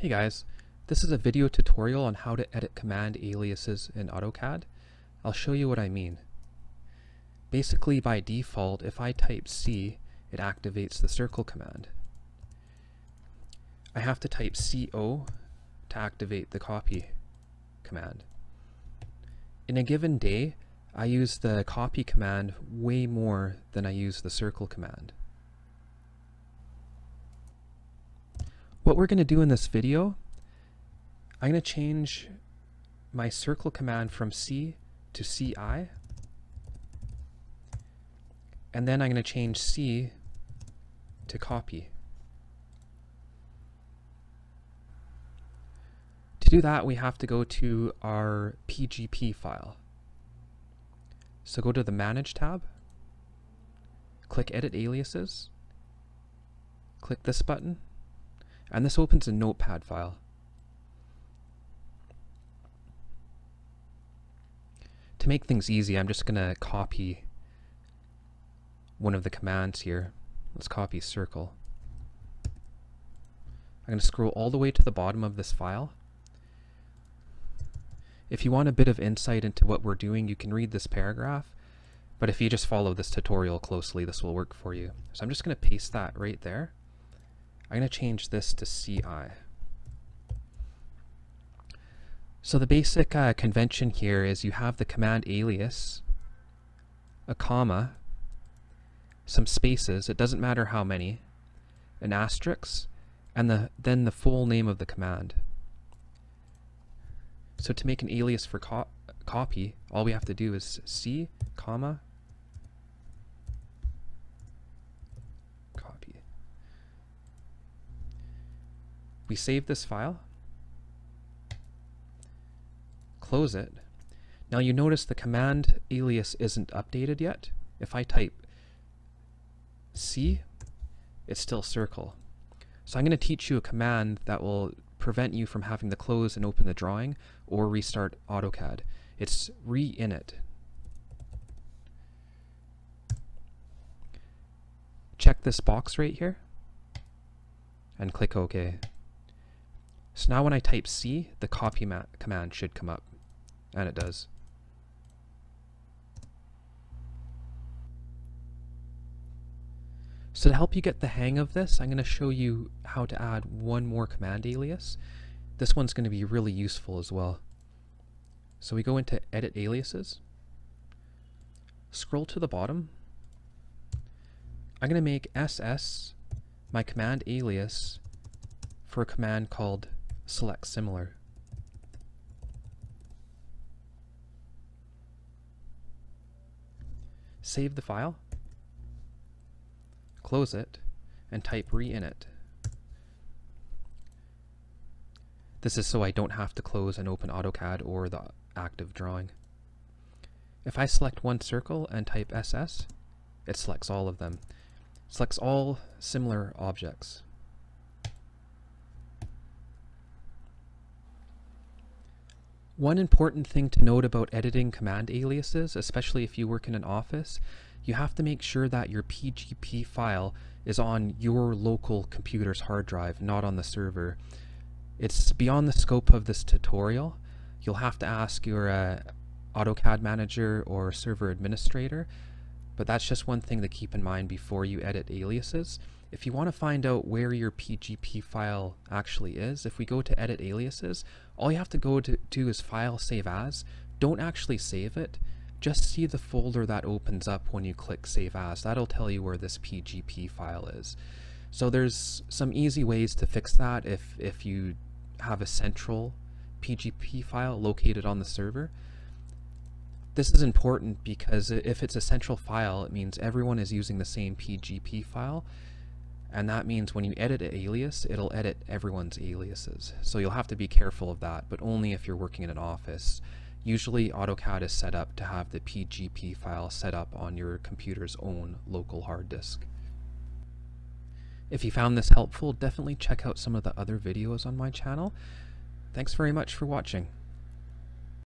Hey guys, this is a video tutorial on how to edit command aliases in AutoCAD. I'll show you what I mean. Basically by default, if I type C, it activates the circle command. I have to type CO to activate the copy command. In a given day, I use the copy command way more than I use the circle command. What we're going to do in this video, I'm going to change my circle command from C to CI. And then I'm going to change C to copy. To do that, we have to go to our PGP file. So go to the Manage tab, click Edit Aliases, click this button, and this opens a notepad file. To make things easy, I'm just going to copy one of the commands here. Let's copy circle. I'm going to scroll all the way to the bottom of this file. If you want a bit of insight into what we're doing, you can read this paragraph. But if you just follow this tutorial closely, this will work for you. So I'm just going to paste that right there. I'm going to change this to CI. So the basic uh, convention here is you have the command alias, a comma, some spaces, it doesn't matter how many, an asterisk, and the, then the full name of the command. So to make an alias for co copy, all we have to do is C, comma, We save this file, close it. Now you notice the command alias isn't updated yet. If I type C, it's still circle. So I'm going to teach you a command that will prevent you from having to close and open the drawing or restart AutoCAD. It's re-init. Check this box right here and click OK. So now when I type C, the copy command should come up. And it does. So to help you get the hang of this, I'm going to show you how to add one more command alias. This one's going to be really useful as well. So we go into Edit Aliases, scroll to the bottom. I'm going to make SS my command alias for a command called select similar. Save the file, close it, and type re-init. This is so I don't have to close and open AutoCAD or the active drawing. If I select one circle and type SS, it selects all of them. It selects all similar objects. One important thing to note about editing command aliases, especially if you work in an office, you have to make sure that your PGP file is on your local computer's hard drive, not on the server. It's beyond the scope of this tutorial. You'll have to ask your uh, AutoCAD manager or server administrator, but that's just one thing to keep in mind before you edit aliases. If you want to find out where your PGP file actually is, if we go to edit aliases, all you have to go to do is file save as. Don't actually save it. Just see the folder that opens up when you click save as. That'll tell you where this PGP file is. So there's some easy ways to fix that if, if you have a central PGP file located on the server. This is important because if it's a central file, it means everyone is using the same PGP file and that means when you edit an alias, it'll edit everyone's aliases. So you'll have to be careful of that, but only if you're working in an office. Usually AutoCAD is set up to have the PGP file set up on your computer's own local hard disk. If you found this helpful, definitely check out some of the other videos on my channel. Thanks very much for watching.